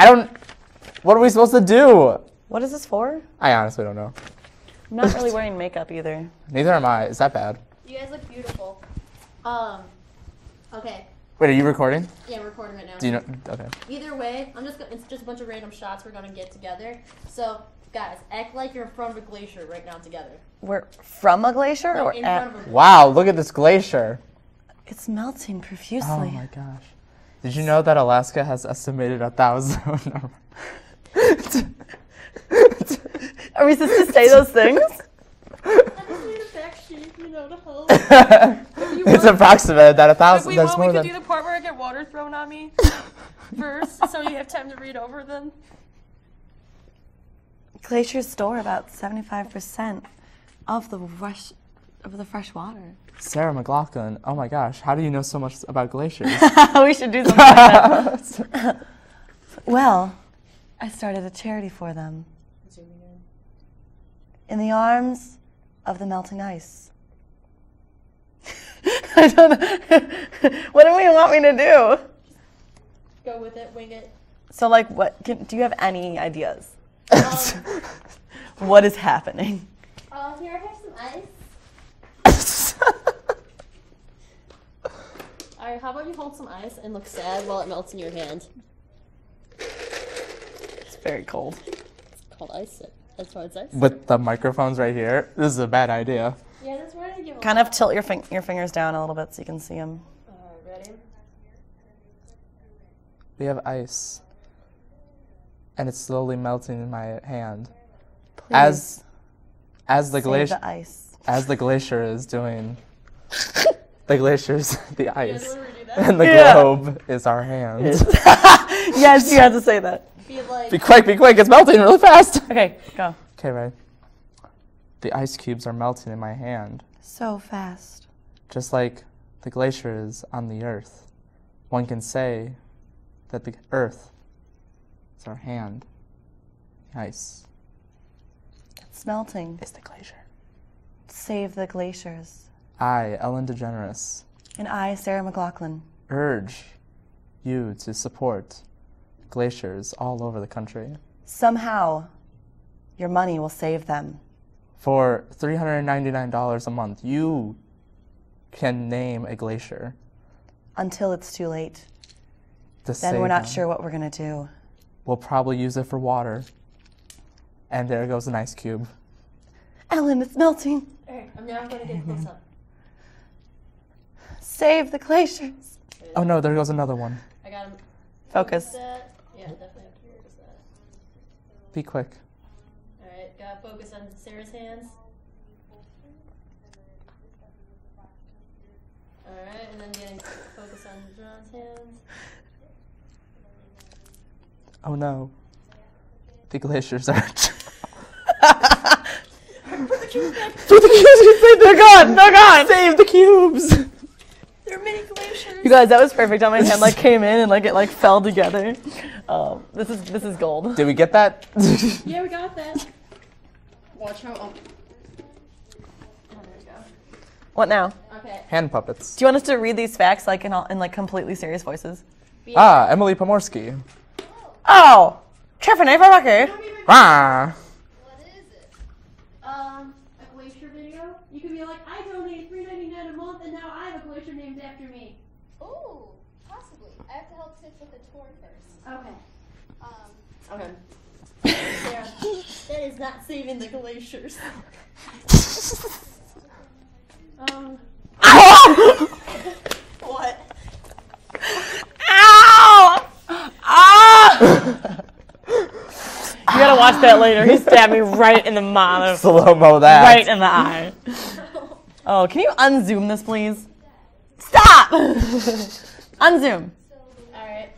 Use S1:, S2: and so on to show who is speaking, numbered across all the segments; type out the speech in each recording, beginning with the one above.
S1: I don't. What are we supposed to do?
S2: What is this for?
S1: I honestly don't know.
S2: I'm not really wearing makeup either.
S1: Neither am I. Is that bad?
S3: You guys look beautiful. Um, okay.
S1: Wait, are you recording?
S3: Yeah, I'm recording right now.
S1: Do you know? Okay.
S3: Either way, I'm just gonna, it's just a bunch of random shots we're gonna get together. So, guys, act like you're in front of a glacier right now together.
S2: We're from a glacier
S3: No,
S2: or
S3: in
S2: at?
S3: front of a
S1: Wow, look at this glacier.
S2: It's melting profusely.
S1: Oh my gosh. Did you know that Alaska has estimated a thousand?
S2: Are we supposed to say those things?
S3: I just need a fact sheet, you know, to help.
S1: it's approximate that a
S4: If
S1: thousand.
S4: we
S1: That's
S4: want,
S1: more
S4: we could
S1: than.
S4: do the part where I get water thrown on me first, so you have time to read over them.
S2: Glaciers store about 75% of the rush of the fresh water.
S1: Sarah McLachlan. Oh my gosh, how do you know so much about glaciers?
S2: we should do something like that. Well, I started a charity for them. In the arms of the melting ice. I don't know. what do you want me to do?
S3: Go with it, wing it.
S2: So, like, what? Can, do you have any ideas? what is happening?
S3: Uh, here, I have some ice. Alright, how about you hold some ice and look sad while it melts in your hand?
S2: It's very cold.
S3: It's called ice. That's why it's ice.
S1: With the microphones right here, this is a bad idea.
S3: Yeah, that's why I give
S2: Kind of tilt your fin- your fingers down a little bit so you can see them.
S3: Alright, ready?
S1: We have ice, and it's slowly melting in my hand. Please. As, as the glacier,
S2: the ice.
S1: as the glacier is doing, the glacier's the ice,
S3: wanna redo that?
S1: and the
S2: Yeah.
S1: globe is our hands.
S2: yes, you had to say that.
S3: Be like,
S1: be quick, be quick! It's melting really fast.
S2: Okay, go.
S1: Okay, right. The ice cubes are melting in my hand,
S2: So fast.
S1: just like the glacier is on the earth. One can say that the earth is our hand. The ice
S2: It's melting.
S1: is the glacier.
S2: Save the glaciers.
S1: I, Ellen DeGeneres,
S2: And I, Sarah McLachlan.
S1: urge you to support glaciers all over the country.
S2: Somehow, your money will save them.
S1: For $399 a month, you can name a glacier.
S2: Until it's too late.
S1: To
S2: Then we're not
S1: them.
S2: sure what we're gonna do.
S1: We'll probably use it for water. And there goes an ice cube.
S2: Ellen, it's melting.
S3: alright, I'm now gonna get close up.
S2: Save the glaciers.
S1: Oh no, there goes another one.
S3: I got him.
S2: Focus.
S3: That. Yeah, definitely have to focus that.
S1: Be quick.
S3: Alright, gotta focus on Sarah's hands. Alright, and then getting focus on John's hands.
S1: Oh no. The glaciers are. Put the cubes back.
S2: Put the They're gone. They're gone.
S1: Save the cubes!
S3: They're mini glaciers.
S2: You guys, that was perfect. How my hand like came in and like it like fell together. Um, this is this is gold.
S1: Did we get that?
S3: Yeah, we got that. Watch how. Oh. Oh, there we go.
S2: What now?
S3: Okay.
S1: Hand puppets.
S2: Do you want us to read these facts like in all, in like completely serious voices?
S3: Be
S1: Ah, Emily Pomorsky.
S2: Oh, Tiffany Parker.
S1: Ah!
S3: What is it? Um, a glacier video. You can be like, I donated three ninety nine and now I have a glacier named after me.
S5: Ooh, possibly. I have to help Tiff with the tour first.
S3: Okay.
S5: Um,
S3: Okay. Sarah, that is not saving the glaciers. um. what?
S2: Ow! Ah! you gotta watch that later. He stabbed me right in the mom,
S1: Slow mo that.
S2: right in the eye. Oh, can you unzoom this, please? Stop! unzoom.
S3: All right.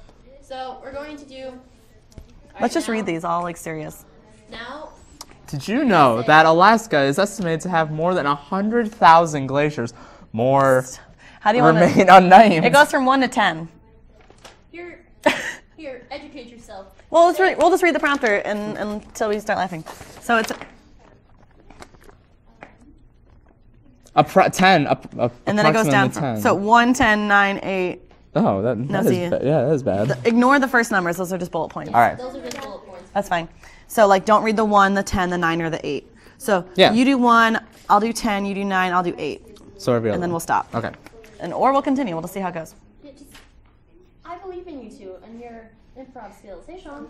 S3: So we're going to do.
S2: Let's just read these all like serious.
S3: Now,
S1: Did you know that Alaska is estimated to have more than 100,000 glaciers? More
S2: How do you want to?
S1: remain unnamed.
S2: It goes from one to ten.
S3: here, here, educate yourself.
S2: Well, let's read, we'll just read the prompter and, until we start laughing. So it's
S1: a pro- 10. A, a,
S2: and then it goes down.
S1: approximately
S2: From,
S1: 10.
S2: so one, ten, nine, eight,
S1: Oh, that,
S2: No,
S1: that is ba- yeah, that is bad.
S2: Ignore the first numbers. Those are just bullet points.
S1: All right.
S5: Those are just bullet points.
S2: That's fine. So like, don't read the one, the ten, the nine, or the eight. So
S1: Yeah.
S2: you do one, I'll do ten. You do nine, I'll do eight,
S1: So every other
S2: and then we'll stop.
S1: Okay.
S2: And or we'll continue. We'll just see how it goes.
S3: I believe in you two and your improv skills. Hey, Sean.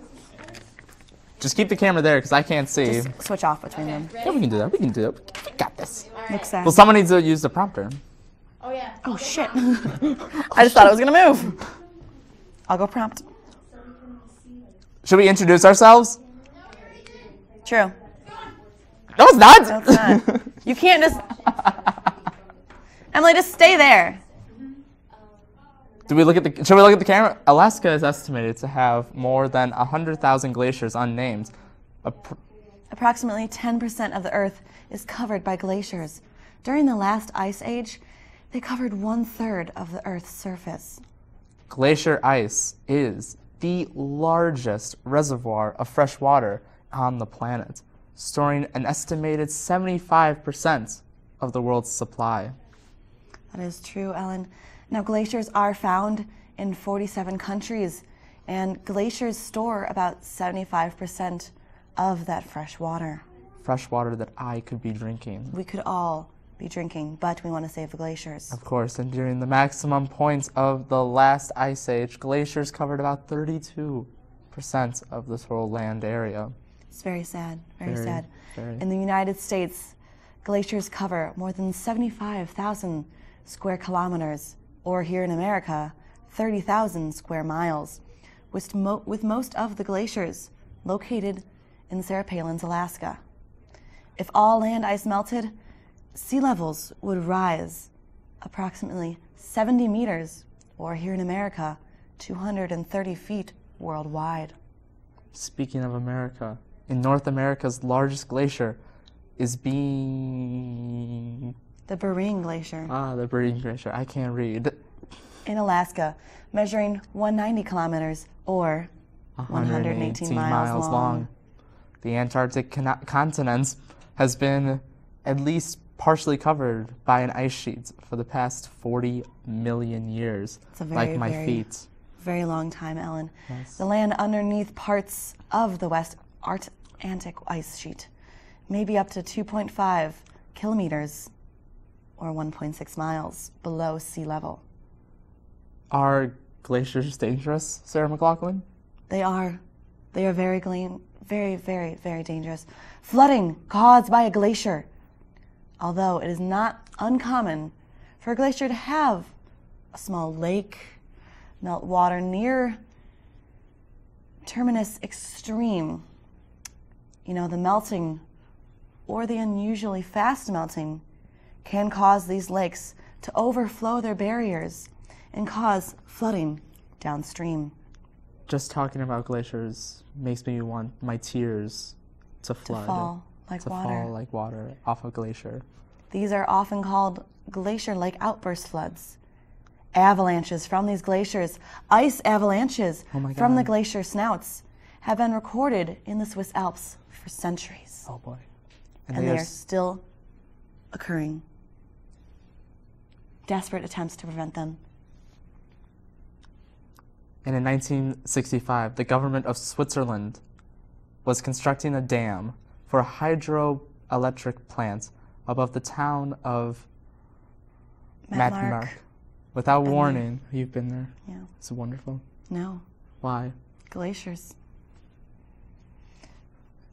S1: Just keep the camera there because I can't see.
S2: Just switch off between them.
S1: Yeah, we can do that. We can do that. We got this.
S2: Look sad.
S1: Well, someone needs to use the prompter.
S3: Oh yeah.
S2: oh shit! I just thought it was gonna move. I'll go prompt.
S1: Should we introduce ourselves?
S2: True.
S1: No, it's not.
S2: No, it's not. You can't just. Emily, just stay there. Mm-hmm.
S1: Do we look at the? Should we look at the camera? Alaska is estimated to have more than hundred thousand glaciers unnamed.
S2: Approximately 10% of the Earth is covered by glaciers. During the last ice age, they covered one third of the Earth's surface.
S1: glacier ice is the largest reservoir of fresh water on the planet, storing an estimated 75% of the world's supply.
S2: That is true, Ellen. Now, glaciers are found in 47 countries, and glaciers store about 75% of that fresh water.
S1: Fresh water that I could be drinking.
S2: We could all be drinking, but we want to save the glaciers.
S1: Of course, and during the maximum points of the last ice age, glaciers covered about 32% of the total land area.
S2: It's very sad, very,
S1: Very,
S2: sad.
S1: very.
S2: In the United States, glaciers cover more than 75,000 square kilometers, or here in America, 30,000 square miles, with, mo- with most of the glaciers located in Sarah Palin's Alaska. If all land ice melted, sea levels would rise approximately 70 meters, or here in America, 230 feet worldwide.
S1: Speaking of America, in North America's largest glacier is being.
S2: The Bering Glacier.
S1: Ah, the Bering Glacier. I can't read.
S2: in Alaska, measuring 190 kilometers or 118 miles long.
S1: The Antarctic con- continent has been at least partially covered by an ice sheet for the past 40 million years,
S2: a
S1: like my
S2: very-
S1: feet.
S2: Very long time, Ellen.
S1: Yes.
S2: The land underneath parts of the West Antarctic ice sheet may be up to 2.5 kilometers or 1.6 miles below sea level.
S1: Are glaciers dangerous, Sarah McLachlan?
S2: They are, they are very, gla- very, very, very dangerous. Flooding caused by a glacier. Although it is not uncommon for a glacier to have a small lake, melt water near terminus extreme. You know, the melting or the unusually fast melting can cause these lakes to overflow their barriers and cause flooding downstream.
S1: Just talking about glaciers makes me want my tears to flood.
S2: To fall like water.
S1: to
S2: water.
S1: fall like water off a glacier.
S2: These are often called glacier like outburst floods. Avalanches from these glaciers, ice avalanches
S1: Oh
S2: from the glacier snouts, have been recorded in the Swiss Alps for centuries.
S1: Oh boy. And,
S2: and
S1: they
S2: they
S1: are
S2: still occurring. Desperate attempts to prevent them.
S1: And in 1965, the government of Switzerland was constructing a dam for a hydroelectric plant above the town of
S2: Matt
S1: Mattenmark.
S2: Mark.
S1: Without warning, you've been there.
S2: Yeah.
S1: It's wonderful.
S2: No.
S1: Why?
S2: Glaciers.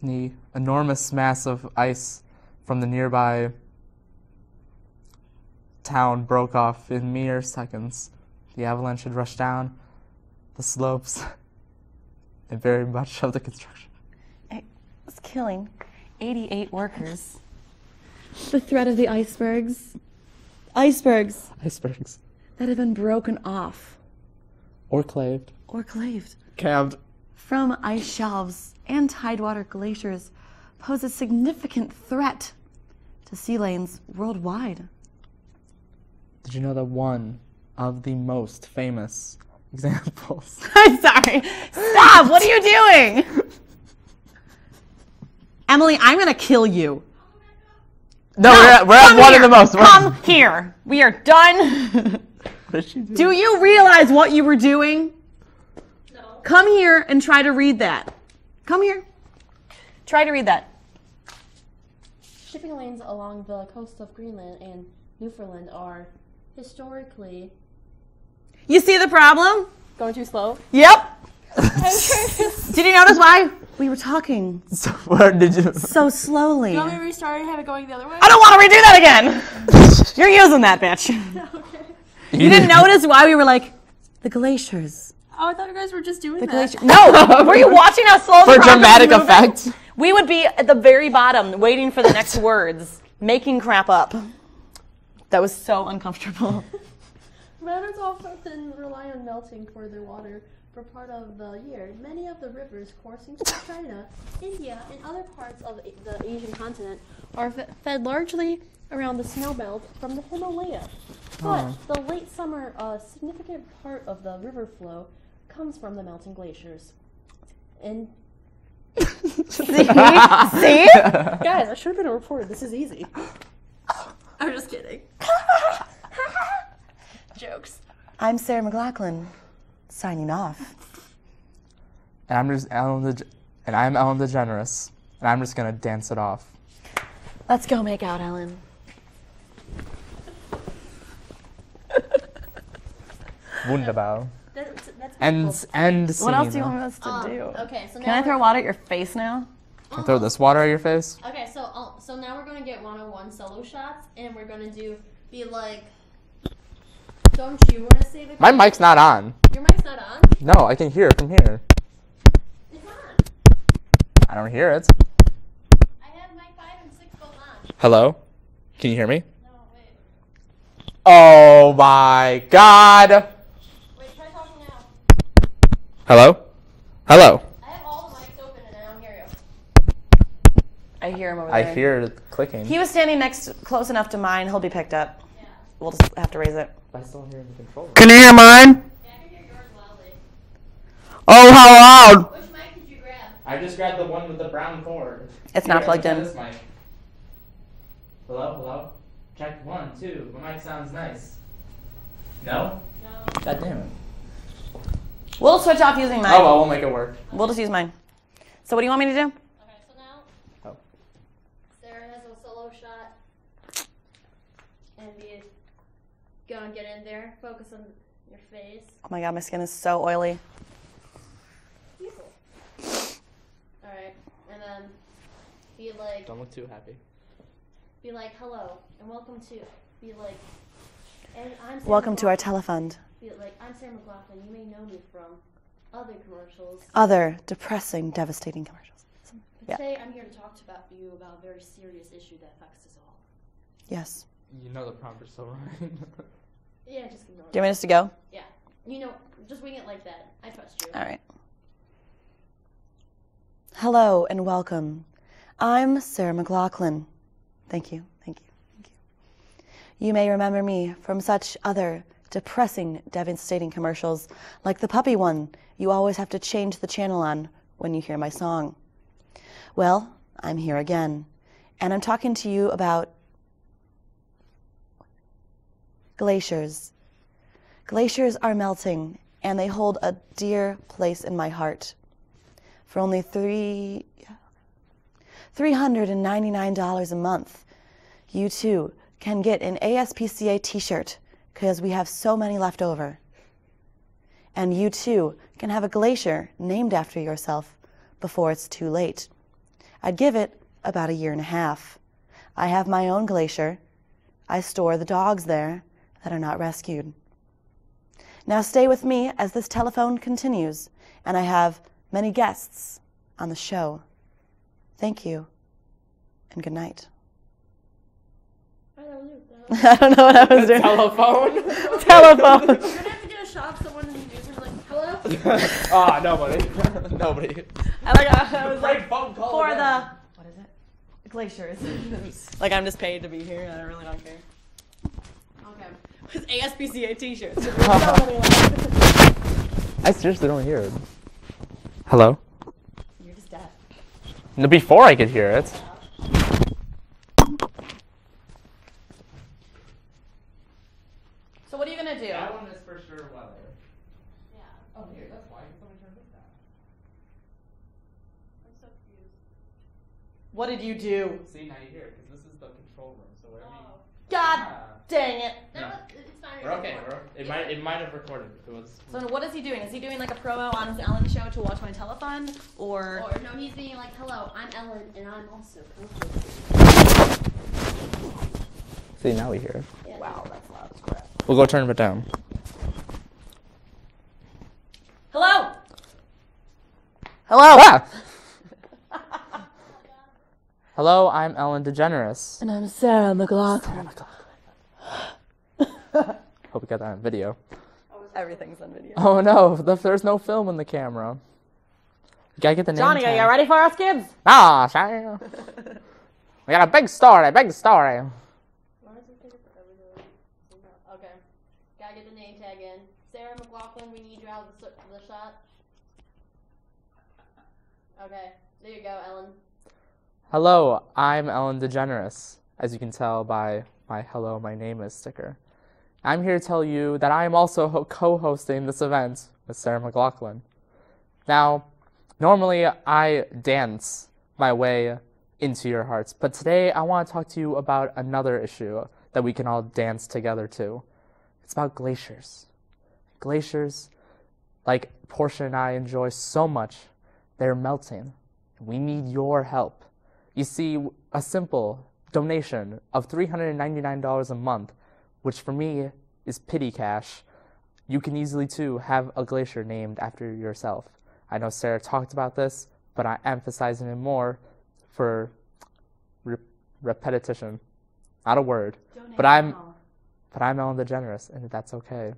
S1: The enormous mass of ice from the nearby town broke off in mere seconds. The avalanche had rushed down the slopes and very much of the construction.
S2: It was killing 88 workers. The threat of the icebergs. Icebergs
S1: Icebergs.
S2: that have been broken off
S1: Or claved.
S2: or claved
S1: Calved.
S2: from ice shelves and tidewater glaciers pose a significant threat to sea lanes worldwide.
S1: Did you know that one of the most famous examples
S2: I'm sorry. Stop! What are you doing? Emily, I'm gonna kill you.
S1: No, we're at, we're at one
S2: here.
S1: of the most. we're-
S2: Come here. We are done.
S1: What did she do?
S2: Do you realize what you were doing?
S4: No.
S2: Come here and try to read that. Come here. Try to read that.
S3: Shipping lanes along the coast of Greenland and Newfoundland are historically
S2: You see the problem?
S3: going too slow.
S2: Yep. Did you notice why? We were talking
S1: So where did you?
S2: so slowly.
S4: You want me to restart and have it going the other way?
S2: I don't want to redo that again. You're using that, bitch. You didn't notice why we were like the glaciers.
S4: Oh, I thought you guys were just doing
S2: The
S4: that.
S2: glacier. No, were you watching how slow the
S1: for
S2: process was
S1: dramatic
S2: moving?
S1: effect.
S2: We would be at the very bottom, waiting for the next words, making crap up. That was so uncomfortable.
S3: Mountains often rely on melting for their water for part of the year. Many of the rivers coursing through China, India, and other parts of the Asian continent are fed largely around the snow belt from the Himalaya. Hmm. But the late summer, a significant part of the river flow comes from the melting glaciers. And
S2: See?
S3: guys, I should have been a reporter. This is easy.
S4: I'm just kidding. Jokes.
S2: I'm Sarah McLachlan, signing off.
S1: And I'm just Ellen the, and I'm Ellen DeGeneres, and I'm just gonna dance it off.
S2: Let's go make out, Ellen.
S1: Wunderbar.
S3: That's, that's
S1: And and
S2: What else do you want us to
S3: Um,
S2: do?
S3: Okay, so now
S2: Can I throw water at your face now?
S1: Can I throw this water at your face?
S3: Okay, so uh, so now we're gonna get one-on-one solo shots, and we're gonna do be like. Don't you want to say the?
S1: My mic's not on.
S3: Your mic's not on.
S1: No, I can hear it from here.
S3: It's on.
S1: I don't hear it.
S3: I have my five and six both on.
S1: Hello? Can you hear me?
S3: No, wait.
S1: Oh my god!
S3: Wait, try talking now.
S1: Hello? Hello?
S3: I have all the mics open, and I don't hear you.
S2: I hear him over there.
S1: I
S2: there.
S1: hear it clicking.
S2: He was standing next, close enough to mine. He'll be picked up.
S3: Yeah.
S2: We'll just have to raise it.
S1: I still hear the controller.
S6: Can you hear mine?
S3: Yeah, I can hear yours loudly.
S6: Oh, how loud!
S3: Which mic did you grab?
S1: I just grabbed the one with the brown cord.
S2: It's not plugged in.
S1: This mic. Hello? Hello? Check one, two. My mic sounds nice. No?
S3: No.
S1: God damn it.
S2: We'll switch off using mine.
S1: Oh well, we'll make it work.
S2: We'll just use mine. So what do you want me to do?
S3: Okay, so now.
S1: Oh.
S3: Sarah has a solo shot. And be gonna get in there. Focus on your face.
S2: Oh my god, my skin is so oily.
S3: Beautiful. Alright, and then be like,
S1: Don't look too happy.
S3: be like, hello, and welcome to. Be like, and I'm Sarah
S2: Welcome to our
S3: McLachlan.
S2: telefund.
S3: Be like, I'm Sarah McLachlan. You may know me from other commercials.
S2: Other depressing, devastating commercials.
S3: But
S2: Yeah.
S3: today I'm here to talk to about you about a very serious issue that affects us all.
S2: Yes.
S1: You know the prompter still right?
S3: Yeah, just ignore
S2: Do you want us to go?
S3: Yeah. You know, just wing it like that. I trust you.
S2: All right. Hello and welcome. I'm Sarah McLachlan. Thank you. Thank you. Thank you. You may remember me from such other depressing, devastating commercials like the puppy one you always have to change the channel on when you hear my song. Well, I'm here again, and I'm talking to you about glaciers. Glaciers are melting, and they hold a dear place in my heart. For only three, $399 a month, you too can get an ASPCA t shirt because we have so many left over. And you too can have a glacier named after yourself before it's too late. I'd give it about a year and a half. I have my own glacier. I store the dogs there that are not rescued. Now stay with me as this telephone continues, and I have many guests on the show. Thank you, and good night.
S3: I don't know.
S2: I don't know what I was doing.
S1: Telephone?
S2: Telephone.
S3: You're gonna have to get a shot of someone in the news and be like, hello?
S1: Ah, nobody. nobody.
S2: I like I was like
S1: phone call
S2: for
S1: again.
S2: the what is it? Glaciers. like I'm just paid to be here, and I really don't care with ASPCA t-shirts.
S1: I seriously don't hear it. Hello?
S2: You're just deaf.
S1: No, before I could hear it.
S2: So what are you going to do?
S1: That one is for sure weather. Yeah. Oh, here, that's why.
S2: What did you do?
S1: See, now you hear it, because this is the control room, so whatever oh.
S2: God yeah. dang it!
S3: No.
S1: We're okay, we're, it might, it might have recorded. It was...
S2: So what is he doing? Is he doing like a promo on his Ellen show to watch my telethon? Or
S3: Or no, he's being like, "Hello, I'm Ellen, and I'm also.
S1: See, now we hear it.
S3: Yeah.
S2: Wow, that's loud as crap.
S1: We'll go turn it down.
S2: Hello!
S6: Hello.
S1: Ah! Hello, I'm Ellen DeGeneres.
S2: And I'm Sarah McLachlan.
S1: Hope we got that on video.
S2: Everything's on video.
S1: Oh no, the, there's no film in the camera. We gotta get the name
S2: Johnny, are
S1: tag.
S2: you ready for us kids?
S1: Ah, Sam. we got a big story, a big story.
S3: Why does it take forever to zoom out? Okay, gotta get the name tag in. Sarah McLachlan, we need you out of the, the shot. Okay, there you go, Ellen.
S1: Hello, I'm Ellen DeGeneres, as you can tell by my Hello, My Name Is sticker. I'm here to tell you that I am also co hosting this event with Sarah McLachlan. Now, normally I dance my way into your hearts, but today I want to talk to you about another issue that we can all dance together to. It's about glaciers. Glaciers, like Portia and I enjoy so much, they're melting. We need your help. You see, a simple donation of $399 a month, which for me is pity cash, you can easily too have a glacier named after yourself. I know Sarah talked about this, but I'm emphasizing it more for re- repetition. Not a word, Donate but I'm but I'm Ellen DeGeneres, and that's okay.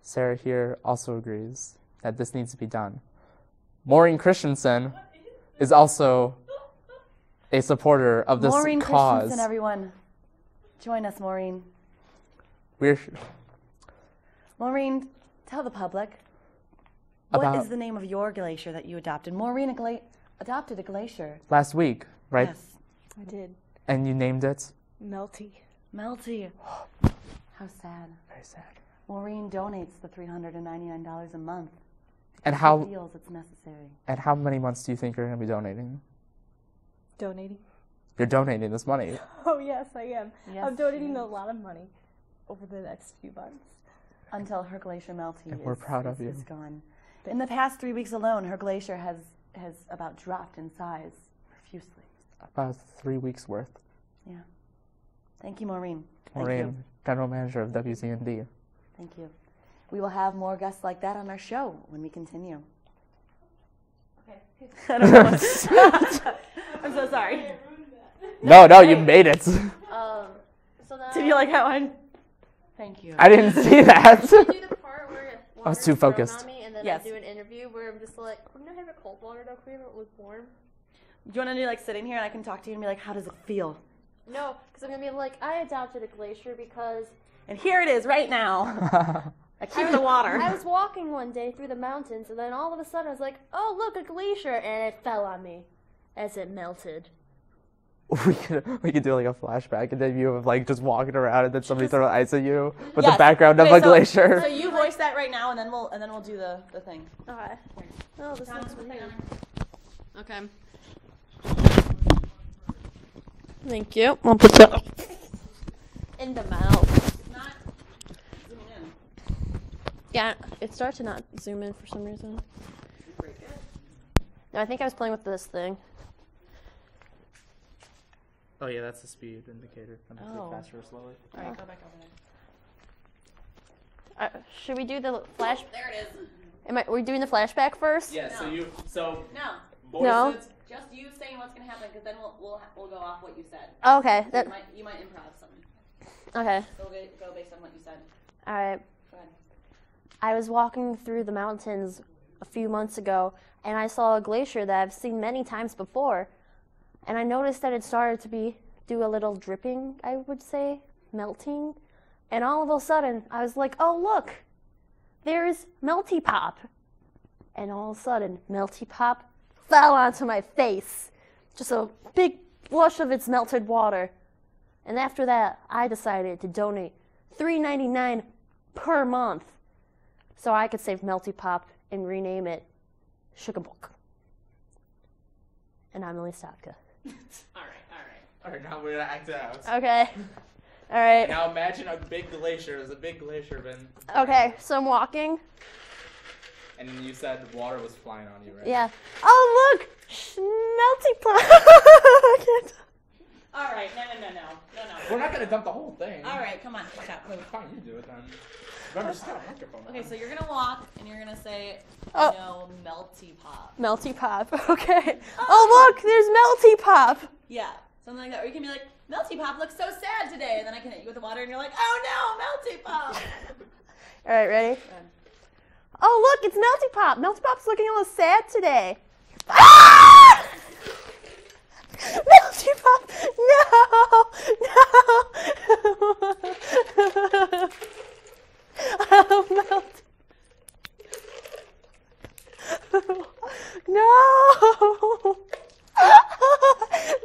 S1: Sarah here also agrees that this needs to be done. Maureen Christensen is also a supporter of this
S2: Maureen
S1: cause.
S2: Christensen, everyone. Join us, Maureen.
S1: We're
S2: Maureen, tell the public. What is
S1: About-
S2: the name of your glacier that you adopted? Maureen a gla- adopted a glacier.
S1: last week, right?
S2: Yes.
S4: I did.
S1: And you named it.
S4: Melty.
S2: Melty. How sad.
S1: Very sad.
S2: Maureen donates the $399 a month.
S1: And
S2: She
S1: how
S2: feels it's necessary.
S1: and how many months do you think you're going to be donating?
S4: Donating.
S1: You're donating this money.
S4: Oh yes, I am.
S2: Yes,
S4: I'm donating a lot of money over the next few months.
S2: Until her glacier Melty
S1: And we're
S2: is,
S1: proud of
S2: is-
S1: you.
S2: is gone. In the past three weeks alone, her glacier has, has about dropped in size profusely.
S1: About three weeks worth. Yeah.
S2: Thank you, Maureen. Thank
S1: Maureen,
S2: you.
S1: general manager of WZND.
S2: Thank you. We will have more guests like that on our show when we continue.
S3: Okay.
S2: I don't know. what- I'm so sorry.
S1: No, no, you made it.
S3: Um, so now.
S2: Did you like how I? Thank you.
S1: I didn't see that.
S3: do the part where
S1: I was too focused.
S3: On me and then
S2: Yes.
S3: I do an interview where I'm just like, I'm gonna have a cold water though, cream it lukewarm.
S2: Do you want to do like sitting here and I can talk to you and be like, how does it feel?
S3: No, because I'm gonna be like, I adopted a glacier because
S2: And here it is right now. I keep the water.
S3: I was walking one day through the mountains and then all of a sudden I was like, oh look, a glacier, and it fell on me as it melted.
S1: we could we could do like a flashback and then you of like just walking around and then somebody throw ice at you with
S2: Yes.
S1: the background of a
S2: so-
S1: glacier.
S2: So you voice that right now, and then we'll and then we'll do the the thing.
S3: Okay. Oh, this looks weird. Okay. Thank you. I'll put that in the mouth.
S2: Not zooming in.
S3: Yeah, it started to not zoom in for some reason. No, I think I was playing with this thing.
S1: Oh yeah, that's the speed indicator. I'm
S2: gonna Oh.
S1: faster or slowly.
S2: All right, go back over there.
S3: Uh, should we do the flash?
S2: There it is.
S3: Am I? Are we doing the flashback first?
S1: Yeah. So you so
S2: No,
S1: voice
S3: No.
S2: just you saying what's gonna happen, because then we'll we'll we'll go off what you said.
S3: Okay. That.
S2: You might you might improv something.
S3: Okay.
S2: So we'll go- go based on what you said.
S3: All right.
S2: Go ahead.
S3: I was walking through the mountains a few months ago, and I saw a glacier that I've seen many times before, and I noticed that it started to be do a little dripping. I would say melting, and all of a sudden I was like, "Oh look, there's Melty Pop," and all of a sudden Melty Pop fell onto my face, just a big flush of its melted water. And after that, I decided to donate $3.99 per month so I could save Melty Pop and rename it Sugar Book. And I'm Elise Stopka.
S2: All right, all right.
S1: All right, now we're gonna act it out.
S3: Okay. All right.
S1: Now imagine a big glacier. There's a big glacier, Ben.
S3: Okay, so I'm walking.
S1: And then you said water was flying on you, right?
S3: Yeah. Oh look, Sh- melty pot. I can't-
S2: All right, no, no, no, no, no, no.
S1: We're not gonna dump the whole thing.
S2: All right, come on, stop.
S1: Fine, you do it then. Remember, just got a microphone.
S2: Okay, so you're gonna walk and you're gonna say,
S3: Oh.
S2: no, melty pop.
S3: melty pop. Okay. Oh look, there's melty pop.
S2: Yeah, something like that. Or you can be like, melty pop looks so sad today, and then I can hit you with the water, and you're like, oh no, melty pop.
S3: All right, ready? Oh look, it's melty pop. Melty pop's looking a little sad today. Ah! Melty pop, no, no. Oh, melty. no.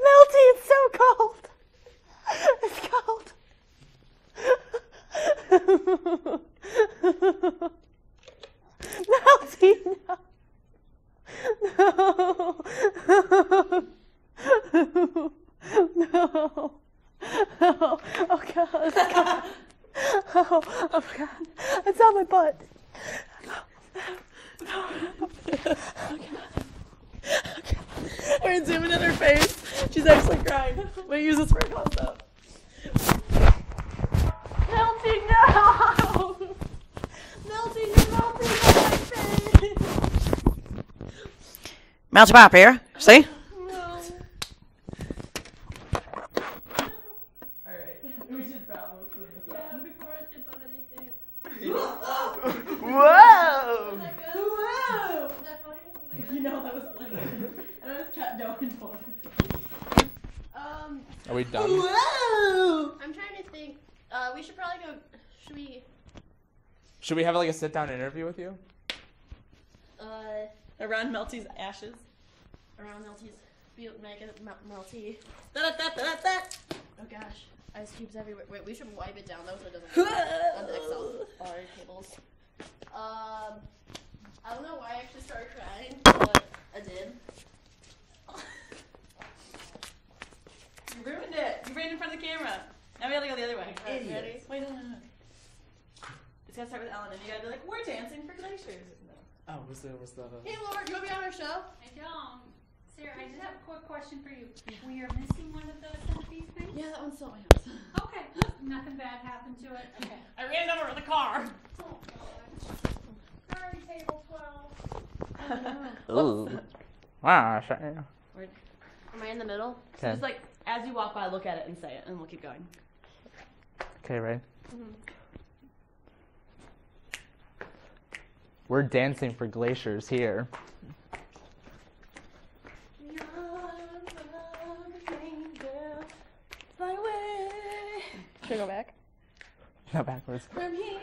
S3: Melty, it's so cold. It's cold. Melty, no. No. No. Oh, oh God. It's. Oh, oh God. It's on my butt. okay. okay.
S2: We're zooming in her face. She's actually crying. Wait, use this for a close up.
S3: Melty, no. Melty, you're melting on my face.
S7: Melty pop here. See?
S3: No.
S2: All right, we should probably clean this up.
S3: Yeah, before it gets on anything.
S1: Whoa!
S3: Was that good? Was that funny? Was that good?
S2: You know that was funny. and I just kept going for it.
S3: Um,
S1: Are we done? Whoa!
S3: I'm trying to think. Uh, we should probably go. Should we?
S1: Should we have like a sit down interview with you?
S3: Uh,
S2: Around Melty's ashes.
S3: around Melty's. Be make it melty.
S2: Da-da-da-da-da.
S3: Oh gosh, ice cubes everywhere. Wait, we should wipe it down though so it doesn't on the Excel bar tables. Um, I don't know why I actually started crying, but I did.
S2: You ruined it. You ran in front of the camera. Now we gotta go the other way.
S3: Alright, ready?
S2: Wait, no, no, no. It's gotta start with Ellen, and you gotta be like, we're dancing for glaciers. No.
S1: Oh, where's the where's the?
S3: Hey, Laura, you want to be on our show?
S8: I don't. Sarah, I just have a quick question for you. We are missing one of those centipede things?
S3: Yeah, that one's still at my house.
S8: Okay, nothing bad happened to it. Okay.
S2: I ran it over with a car.
S8: Oh, God. Sorry, table 12.
S7: Ooh.
S1: Wow. sh-
S3: Am I in the middle?
S2: So just like, as you walk by, look at it and say it, and we'll keep going.
S1: Okay, right. Mm-hmm. We're dancing for glaciers here.
S3: Should I go back?
S1: No, backwards.
S2: from here.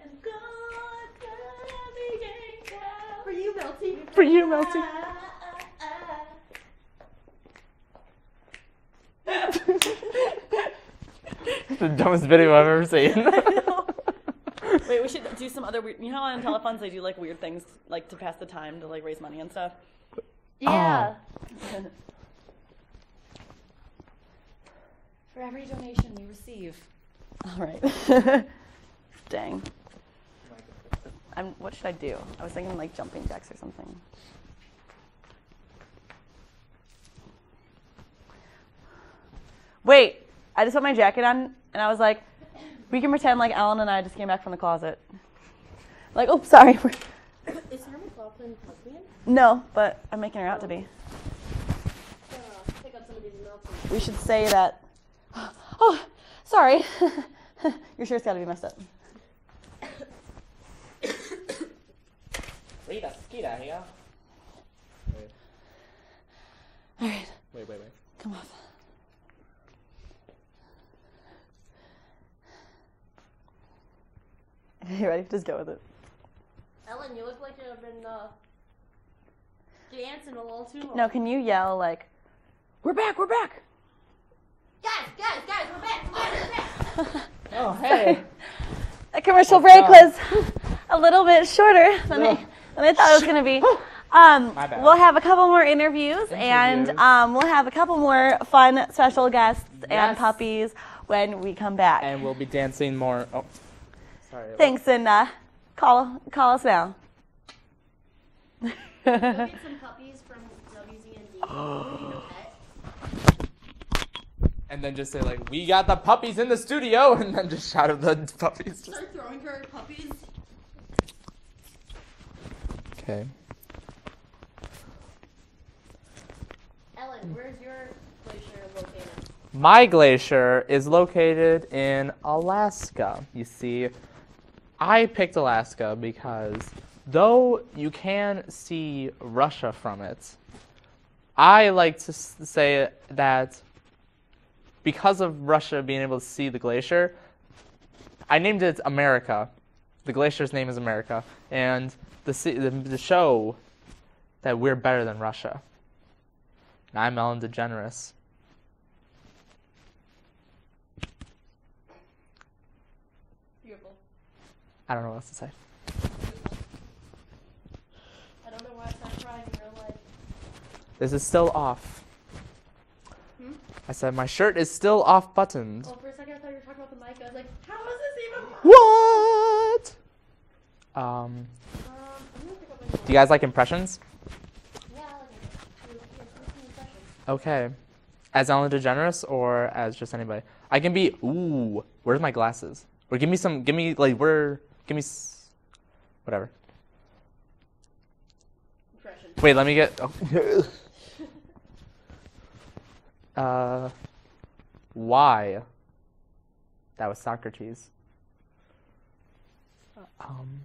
S2: And God be.
S3: For you, Melty.
S1: For you, Melty. the dumbest video I've ever seen.
S2: Wait, we should do some other weird. You know how on telephones they do like weird things, like to pass the time to like raise money and stuff. Oh.
S3: Yeah.
S2: For every donation we receive. All right. Dang. I'm. What should I do? I was thinking like jumping jacks or something. Wait, I just put my jacket on and I was like, we can pretend like Alan and I just came back from the closet. Like, oh, sorry.
S3: Is Sarah McLachlan lesbian?
S2: no, but I'm making her out to be.
S3: Pick up some of these Melty.
S2: We should say that. Oh, sorry. Your shirt's got to be messed up.
S1: Rita, Skeeta here.
S2: All right,
S1: Wait, wait, wait.
S2: come off. You ready? Just go with it.
S3: Ellen, you look like you've been uh, dancing a little too long.
S2: No, can you yell like, "We're back! We're back!"
S3: Guys, guys, guys, we're back. We're back. We're back.
S1: Oh, hey.
S2: The commercial break was a little bit shorter than I, than I thought it was going to be. Um, we'll have a couple more interviews, and um, we'll have a couple more fun special guests and puppies when we come back.
S1: And we'll be dancing more. Oh, sorry.
S2: Thanks, and uh, call call us now.
S3: Go get some puppies from WZND. no pet.
S1: And then just say like, "We got the puppies in the studio," and then just shout at the puppies.
S3: Start throwing her puppies.
S1: Okay.
S3: Ellen, where's your glacier located?
S1: My glacier is located in Alaska. You see, I picked Alaska because though you can see Russia from it, I like to say that because of Russia being able to see the glacier, I named it America. The glacier's name is America, and the the, the show that we're better than Russia. And I'm Ellen DeGeneres.
S3: Beautiful.
S1: I don't know what else to say.
S3: I don't know why I started crying in real life.
S1: This is still off. I said my shirt is still off buttoned.
S3: Oh, for a second I thought you were talking about the mic. I was like, how is this even?
S1: What? Um,
S3: Um, I'm gonna pick up my
S1: do you guys like impressions?
S3: Yeah, I like it. Do- yeah, do some impressions.
S1: Okay. As Ellen DeGeneres or as just anybody? I can be. Ooh, where's my glasses? Or give me some. Give me like where. Give me. s- Whatever.
S3: Impression.
S1: Wait, let me get. Oh. uh, why? That was Socrates. Um,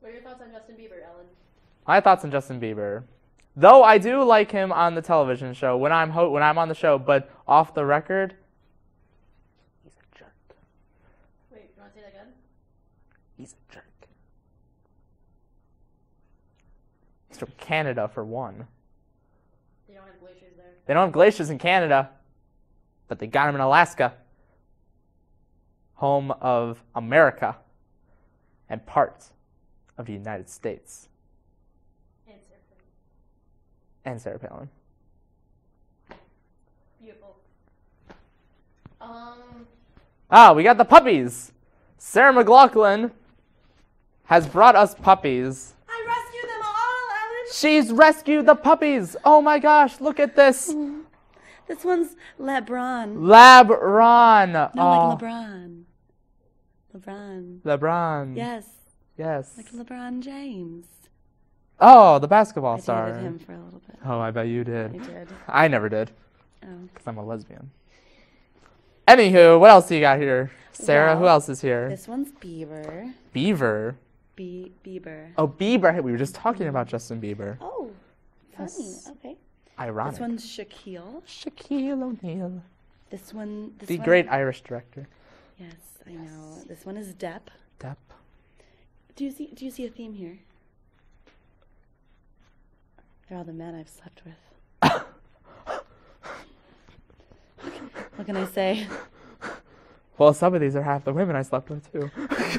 S3: What are your thoughts on Justin Bieber, Ellen?
S1: my thoughts on Justin Bieber. Though I do like him on the television show when I'm ho- when I'm on the show, but off the record, he's a jerk.
S3: Wait, you want to say that again?
S1: He's a jerk. He's from Canada for one.
S3: They don't have glaciers there.
S1: They don't have glaciers in Canada, but they got them in Alaska, home of America and part of the United States.
S3: And surfing.
S1: And Sarah Palin.
S3: Beautiful. Um,
S1: Ah, we got the puppies. Sarah McLachlan has brought us puppies.
S2: I rescued them all, Ellen.
S1: She's rescued the puppies. Oh my gosh, look at this.
S2: This one's LeBron.
S1: Lebron.
S2: No,
S1: oh,
S2: like LeBron. LeBron.
S1: LeBron.
S2: Yes,
S1: Yes.
S2: like LeBron James.
S1: Oh, the basketball
S2: I
S1: star.
S2: dated him for a little bit.
S1: Oh, I bet you
S2: I
S1: did.
S2: did.
S1: I never did,
S2: Oh.
S1: because I'm a lesbian. Anywho, what else do you got here? Sarah, who else is here?
S2: This one's Beaver.
S1: Beaver.
S2: Be- Bieber.
S1: Oh, Bieber. We were just talking about Justin Bieber.
S2: Oh, funny.
S1: Yes.
S2: Okay.
S1: Ironic.
S2: This one's Shaquille.
S1: Shaquille O'Neal.
S2: This one. This
S1: The
S2: one,
S1: great Irish director.
S2: Yes, I know. This one is Depp.
S1: Depp.
S2: Do you see? Do you see a theme here? They're all the men I've slept with. what can I say?
S1: Well, some of these are half the women I slept with, too.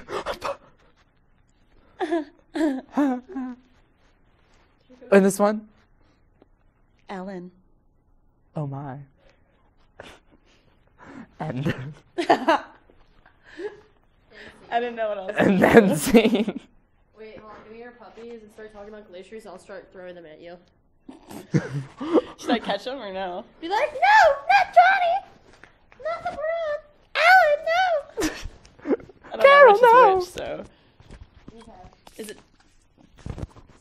S1: and this one?
S2: Ellen.
S1: Oh, my. And,
S2: I didn't know what else.
S1: and then scene.
S3: wait, hold on. Give me your puppies and start talking about glaciers. I'll start throwing them at you.
S2: Should I catch them or no?
S3: Be like, no, not Johnny, not LeBron, Alan, no.
S2: I don't
S1: Carol,
S2: know
S1: no.
S2: which is which, so.
S3: Okay.
S2: Is it?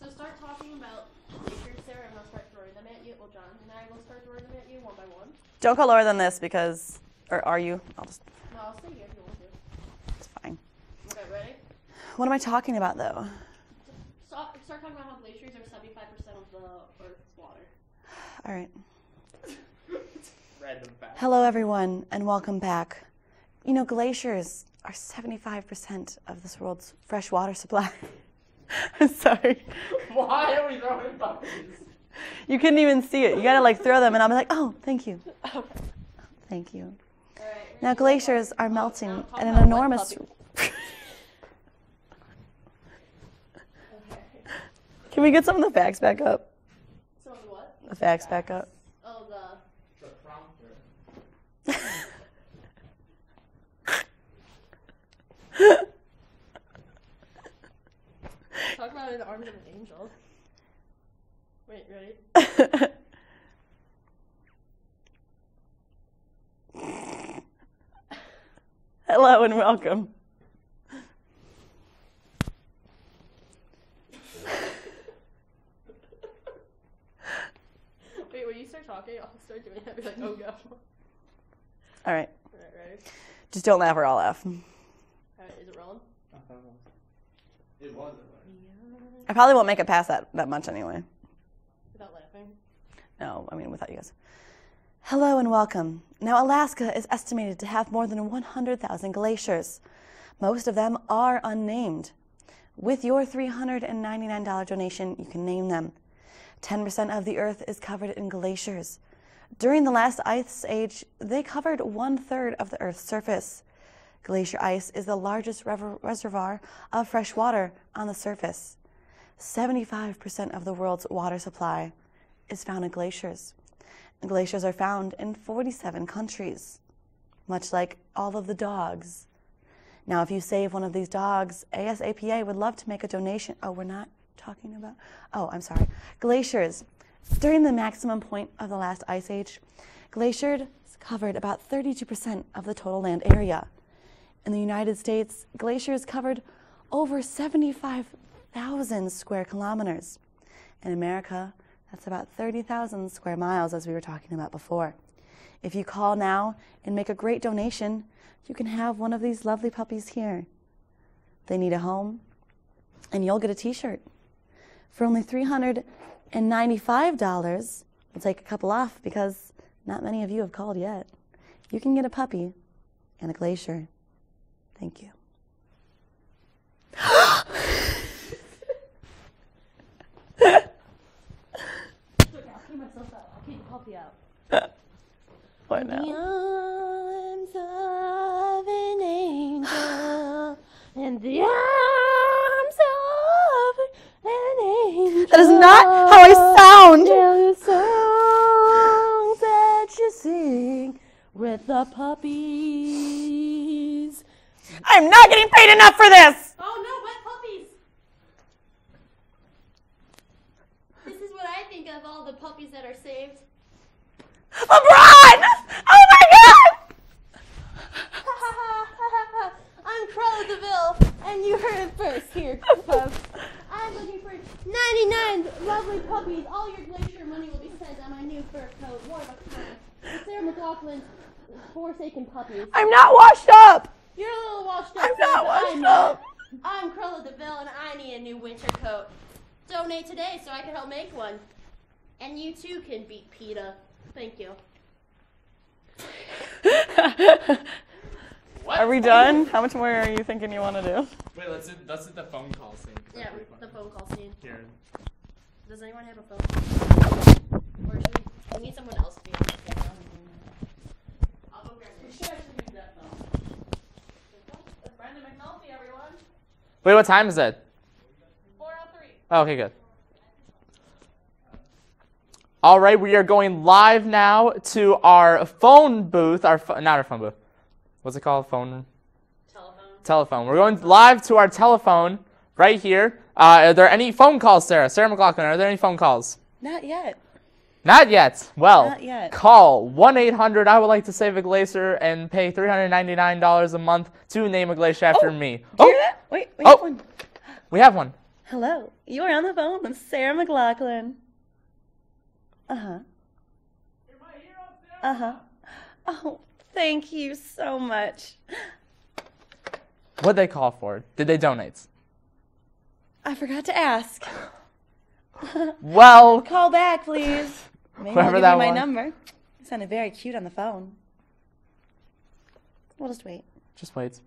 S3: So start talking about glaciers, Sarah, and I'll start throwing them at you. Well, John and I will start throwing them at you one by one.
S2: Don't go lower than this because, or are you? I'll just.
S3: No, I'll stay here if you want to.
S2: It's fine.
S3: Okay, ready?
S2: What am I talking about though?
S3: Start, start talking about how glaciers are 75% of the Earth's water.
S2: All right. Hello, everyone, and welcome back. You know, glaciers are 75% of this world's fresh water supply. I'm sorry.
S1: Why are we throwing puppies?
S2: You couldn't even see it. You gotta like throw them, and I'm like, oh, thank you. Oh. Thank you.
S3: Alright.
S2: Now, glaciers are melting
S3: now talk
S2: at an enormous. Can we get some of the facts back up?
S3: Some of the what?
S2: The facts back up.
S3: Oh, the.
S1: The prompter.
S3: Talk about it in the arms of an angel. Wait, ready?
S2: Hello and welcome.
S3: Wait, when you start talking, I'll start doing that. Be like, oh, go.
S2: All right.
S3: Alright, ready?
S2: Just don't laugh or I'll laugh.
S3: Alright, is it rolling?
S1: It was.
S2: I probably won't make it past that, that much anyway. No, I mean without you guys. Hello and welcome. Now, Alaska is estimated to have more than 100,000 glaciers. Most of them are unnamed. With your $399 donation, you can name them. 10% of the Earth is covered in glaciers. During the last ice age, they covered one third of the Earth's surface. Glacier ice is the largest reservoir of fresh water on the surface. 75% of the world's water supply is found in glaciers. Glaciers are found in 47 countries, much like all of the dogs. Now, if you save one of these dogs, ASPCA would love to make a donation. Oh, we're not talking about. Oh, I'm sorry. Glaciers. During the maximum point of the last ice age, glaciers covered about 32% of the total land area. In the United States, glaciers covered over 75,000 square kilometers. In America, that's about 30,000 square miles, as we were talking about before. If you call now and make a great donation, you can have one of these lovely puppies here. They need a home, and you'll get a t shirt. For only $395, we'll take a couple off because not many of you have called yet. You can get a puppy and a glacier. Thank you. What now?
S3: The arms of an angel and the arms of an angel.
S2: That is not how I sound.
S3: The songs that you sing with the puppies.
S2: I'm not getting paid enough for this.
S3: Oh no, wet puppies! This is what I think of all the puppies that are saved.
S2: LeBron! Oh my god!
S3: I'm Cruella de Vil, and you heard it first here, folks. I'm looking for 99 lovely puppies. All your glacier money will be spent on my new fur coat, more of a kind. Sarah McLachlan's Forsaken Puppies.
S2: I'm not washed up.
S3: You're a little washed up.
S2: I'm not washed
S3: I'm
S2: up.
S3: I'm Cruella de Vil, and I need a new winter coat. Donate today so I can help make one. And you too can beat PETA. Thank you.
S2: Are we done? How much more are you thinking you want to do?
S1: Wait, let's do, let's do the phone call scene. 'cause that's
S3: Yeah, the phone call scene.
S1: Here.
S3: Does anyone have a phone? Or should we, we need someone else to be on the camera. I'll go grab it.
S9: Brandon McNulty, everyone.
S1: Wait, what time is it?
S9: 403.
S1: Oh, okay, good. All right, we are going live now to our phone booth. Our not our phone booth. What's it called? Phone
S3: Telephone.
S1: telephone. We're going live to our telephone right here. Uh, are there any phone calls, Sarah? Sarah McLachlan, are there any phone calls?
S2: Not yet.
S1: Not yet. Well,
S2: Not yet.
S1: call 1 800 I would like to save a glacier and pay $399 a month to name a glacier after me.
S2: Do you
S1: Oh,
S2: hear that? Wait, we
S1: Oh.
S2: have one.
S1: we have one.
S2: Hello. You are on the phone with Sarah McLachlan. Uh huh. Uh huh. Oh, thank you so much.
S1: What'd they call for? Did they donate?
S2: I forgot to ask.
S1: Well,
S2: Call back, please. Maybe I'll
S1: Whoever
S2: give
S1: that
S2: you my
S1: was.
S2: number. You sounded very cute on the phone. We'll just wait.
S1: just wait.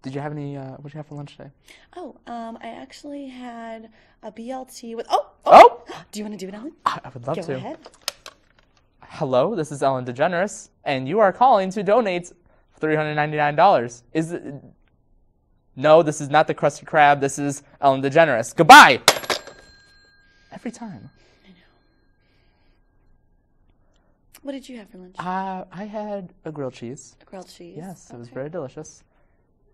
S1: Did you have any, uh, what'd you have for lunch today?
S2: Oh, um, I actually had a BLT with. Oh,
S1: Oh!
S2: Do you want to do it, Ellen?
S1: I I would love
S2: Go
S1: to.
S2: ahead.
S1: Hello, this is Ellen DeGeneres, and you are calling to donate $399. Is it, No, this is not the Krusty Krab. This is Ellen DeGeneres. Goodbye. Every time. I know.
S2: What did you have for lunch?
S1: Uh, I had a grilled cheese.
S2: A Grilled cheese.
S1: Yes, it was very delicious.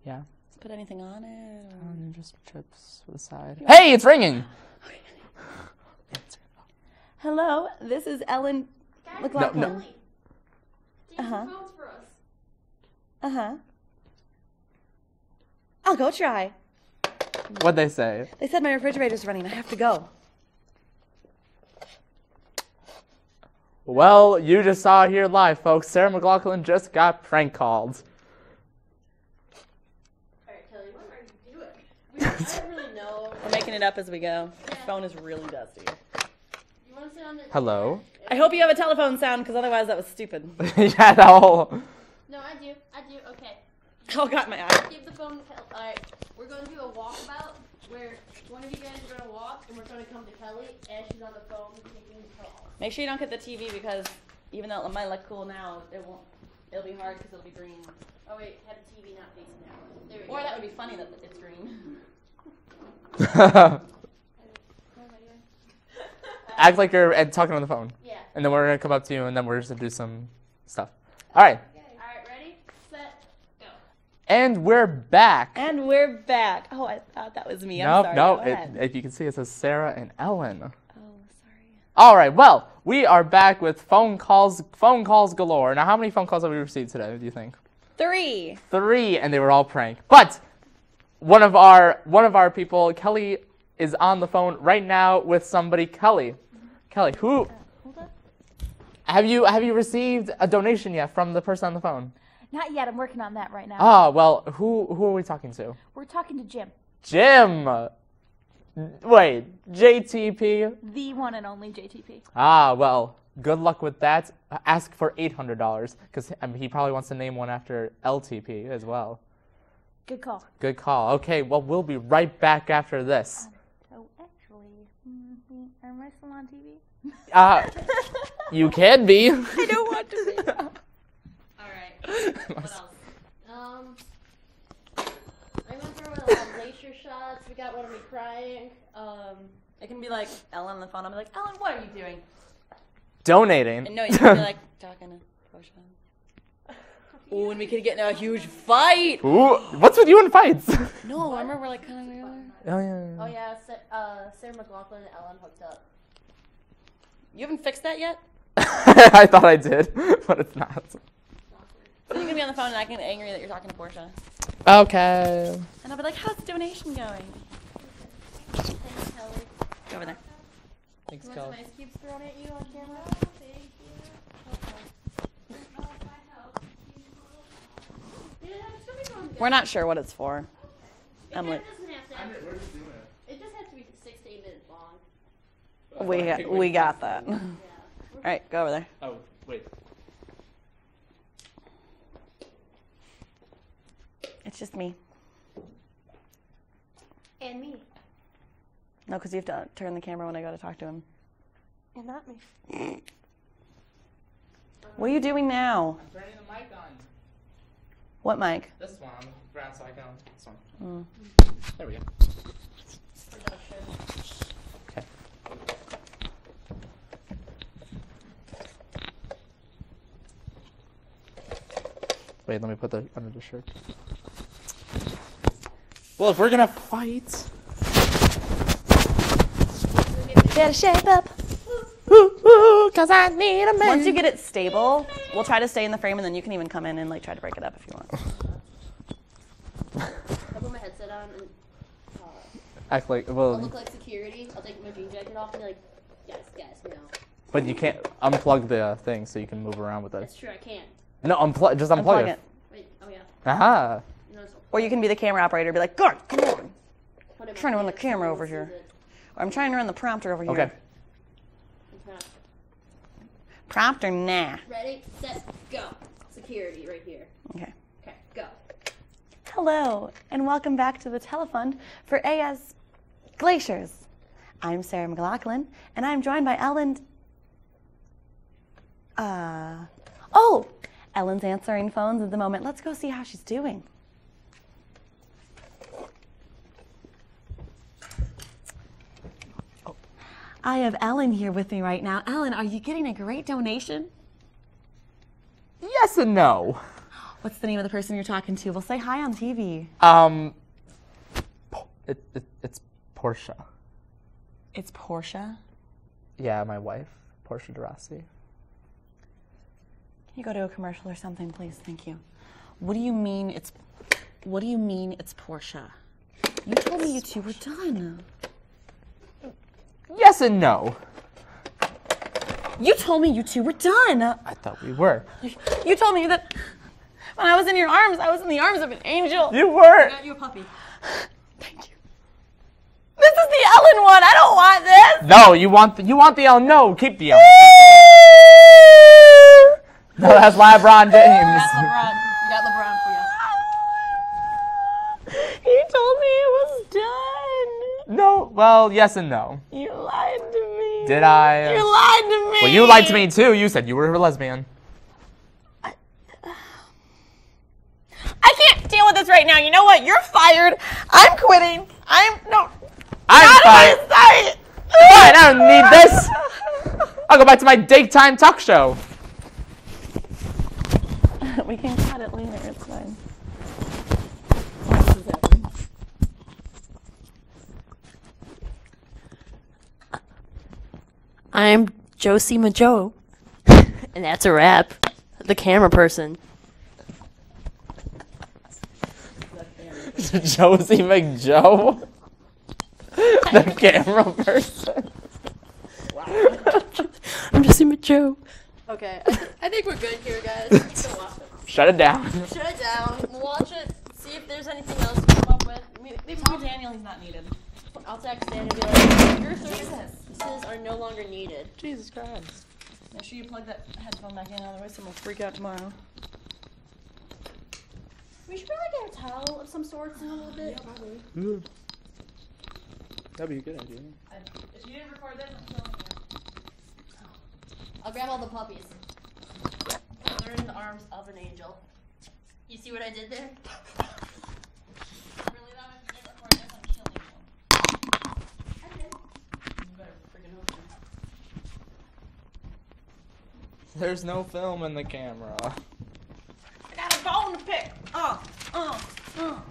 S1: Yeah.
S2: Put anything on it? or-
S1: And just chips with a side. Hey, it's ringing.
S2: Hello, this is Ellen McLachlan.
S1: no.
S3: Take
S2: Uh-huh.
S3: some phones for us.
S2: Uh huh. I'll go try.
S1: What'd they say?
S2: They said my refrigerator's running. I have to go.
S1: Well, you just saw it here live, folks. Sarah McLachlan just got prank called.
S3: Alright, Kelly, what are you doing? We, I don't really know.
S2: We're making it up as we go. My phone is really dusty.
S3: You want to sit on the
S1: Hello?
S2: I hope you have a telephone sound, because otherwise that was stupid.
S1: yeah, the whole.
S3: No, I do. I do. Okay.
S2: Oh, got my eye.
S3: Give the phone. Kel- Alright, we're going to do a walkabout where one of you guys are going to walk and we're going to come to Kelly and she's on the phone taking calls.
S2: Make sure you don't get the TV because even though it might look cool now, it won't. It'll be hard because it'll be green.
S3: Oh, wait, have the TV not facing that way. There we
S2: Or
S3: go.
S2: that would be funny that it's green.
S1: Act like you're uh, talking on the phone.
S3: Yeah.
S1: And then we're going to come up to you and then we're just going to do some stuff. All right.
S3: Alright, ready? Set, go.
S1: And we're back.
S2: And we're back. Oh, I thought that was me. I'm
S1: no,
S2: sorry.
S1: no.
S2: Go
S1: if you can see, it says Sarah and Ellen.
S2: oh, sorry.
S1: All right. Well, we are back with phone calls, phone calls galore. Now, how many phone calls have we received today? Do you think?
S2: Three.
S1: Three, and they were all prank. But one of our one of our people, Kelly, is on the phone right now with somebody. Kelly, Kelly, who? Have you have you received a donation yet from the person on the phone?
S8: Not yet. I'm working on that right now.
S1: Ah, well, who who are we talking to?
S8: We're talking to Jim,
S1: Jim. Wait, JTP.
S8: the one and only JTP.
S1: Ah, well, good luck with that. Ask for eight hundred dollars because I mean, he probably wants to name one after LTP as well.
S8: Good call.
S1: Good call. Okay, well, we'll be right back after this.
S8: So am I still on TV?
S1: Uh, you can be.
S2: I don't want to be.
S3: Alright. What else? Um, I went through a lot of glacier shots. We got one of me crying. Um,
S2: It can be like Ellen on the phone. I'll be like, Ellen, what are you doing?
S1: Donating.
S2: And no, you can be like talking to Portia. Oh, and we could get in a huge fight.
S1: Ooh, what's with you in fights?
S2: No, I remember we're like kind of together.
S1: oh yeah.
S3: oh yeah, Sa- uh, Sarah McLachlan and Ellen hooked up.
S2: You haven't fixed that yet?
S1: I thought I did, but it's not.
S2: So you can be on the phone and I can get angry that you're talking to Portia.
S1: Okay.
S2: And I'll be like, how's the donation going?
S3: Thanks, Kelly.
S2: Go over there.
S1: Thanks,
S3: You
S1: Kel.
S3: want some ice cubes thrown at you on camera? Thank you. Yeah, it's gonna be going good.
S2: We're not sure what it's for.
S3: It
S2: Emily.
S3: doesn't have to have, It just has to be six to eight minutes long.
S2: We we got that. All
S3: Yeah.
S2: right, go over there.
S1: Oh wait.
S2: It's just me.
S3: And me.
S2: No, because you have to turn the camera when I go to talk to him.
S3: And not me.
S2: What are you doing now?
S1: I'm turning the mic on.
S2: What, Mike?
S1: This one on the ground so I can. This one.
S2: Mm.
S1: There we go. Okay. Wait, let me put the under the shirt. Well, if we're gonna fight,
S2: Get a shape up.
S1: ooh, ooh, cause I need a man.
S2: Once you get it stable, we'll try to stay in the frame, and then you can even come in and like try to break it up if you want.
S3: I'll put my headset on and uh,
S1: act like
S3: I'll look like security. I'll take my jean jacket off and be like, guys, guys, no.
S1: but you can't unplug the uh, thing so you can move around with it.
S3: That's true, I can't.
S1: No, unplug. Just unplug,
S2: Unplug
S1: it.
S2: it.
S3: Wait, oh yeah.
S1: Aha.
S3: No, it's
S2: Or you can be the camera operator, be like, God, come on.
S3: put it in my
S2: Trying to run the
S3: pants,
S2: camera over
S3: one sees
S2: here.
S3: it.
S2: Or I'm trying to run the prompter over here.
S1: Okay.
S3: It's not-
S2: Prompter, nah.
S3: Ready, set, go. Security right here.
S2: Okay.
S3: Okay, go.
S2: Hello, and welcome back to the Telefund for AS glaciers. I'm Sarah McLachlan, and I'm joined by Ellen. Uh, oh, Ellen's answering phones at the moment. Let's go see how she's doing. I have Ellen here with me right now. Ellen, are you getting a great donation?
S1: Yes and no.
S2: What's the name of the person you're talking to? We'll say hi on TV.
S1: Um, it, it, it's Portia.
S2: It's Portia.
S1: Yeah, my wife, Portia de Rossi.
S2: Can you go to a commercial or something, please? Thank you. What do you mean it's what do you mean it's Portia? You told me you two were done.
S1: Yes and no.
S2: You told me you two were done.
S1: I thought we were.
S2: You told me that when I was in your arms, I was in the arms of an angel.
S1: You were.
S3: I Got you a puppy.
S2: Thank you. This is the Ellen one. I don't want this.
S1: No, you want the, you want the L. No, keep the L. No, that's LeBron James.
S3: That's LeBron. We got LeBron for you.
S2: He told me it was done.
S1: No, well, yes and no.
S2: You lied to me.
S1: Did I?
S2: You lied to me.
S1: Well, you lied to me too. You said you were a lesbian.
S2: I can't deal with this right now. You know what? You're fired. I'm quitting. I'm no.
S1: I'm
S2: Out of my
S1: fine.
S2: sight.
S1: Fine, I don't need this. I'll go back to my daytime talk show.
S2: we can cut it later. It's fine.
S3: I'm Josie Majo. and that's a wrap. The camera person.
S1: Josie McJoe. the camera person.
S3: I'm Josie Majo. Okay, I, th- I think we're good here, guys. Just gonna watch it.
S1: Shut it down.
S3: Shut it down. Watch it. See if there's anything else to come up with. Maybe, maybe
S2: Tell Daniel he's not needed.
S3: I'll text Dan and be like, your services are no longer needed.
S1: Jesus Christ.
S2: Make sure you plug that headphone back in, otherwise someone will freak out tomorrow.
S3: We should probably get a towel of some sorts in a little bit. Mm-hmm.
S1: That'd be a good idea.
S2: If you didn't record this, I'm killing
S3: I'll grab all the puppies. They're in the arms of an angel. You see what I did there?
S2: Really, that if you didn't record this, I'm killing you.
S3: I did.
S2: You better freaking hope so.
S1: There's no film in the camera.
S2: I got a bone to pick. Oh, oh, oh.